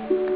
you